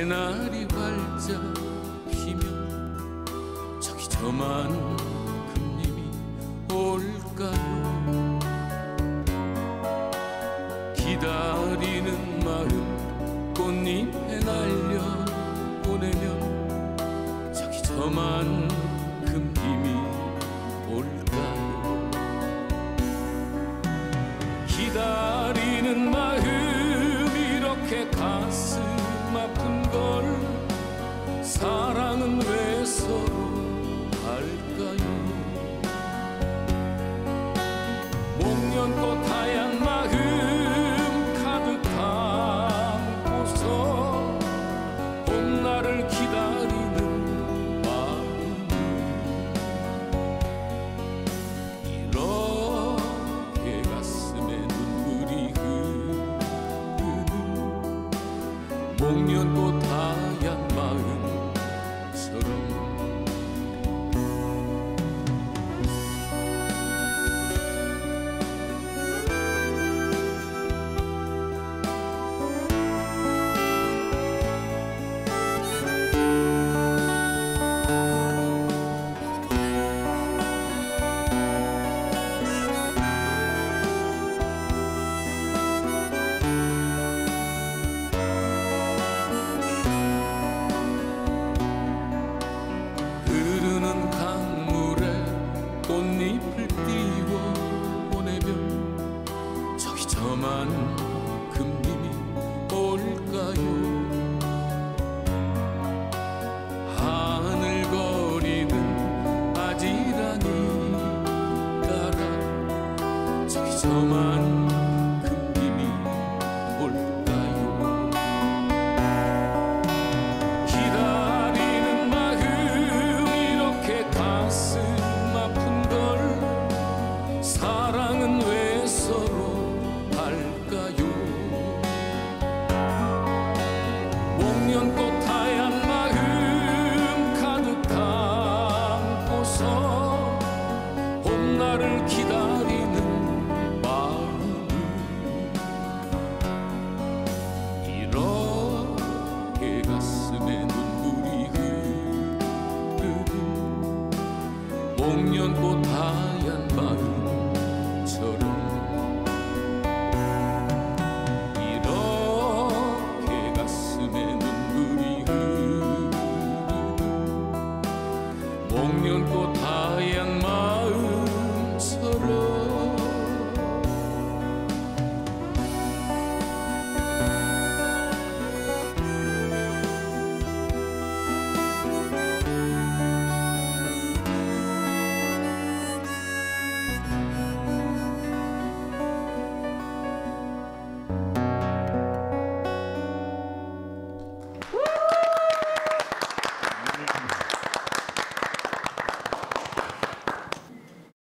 개나리 활짝 피면 저기 저만 금님이 올까요? 기다리는 마음 꽃잎에 날려 보내면 저기 저만 금님이 올까요? 기다리는 마음 이렇게 가슴 아픈 걸 사랑은 왜 서로 눈물 so much. 목련꽃 하얀 마음처럼 이렇게 가슴에 눈물이 흐르는 목련꽃 하얀